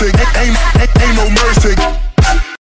mercy. Ain't, ain't, ain't.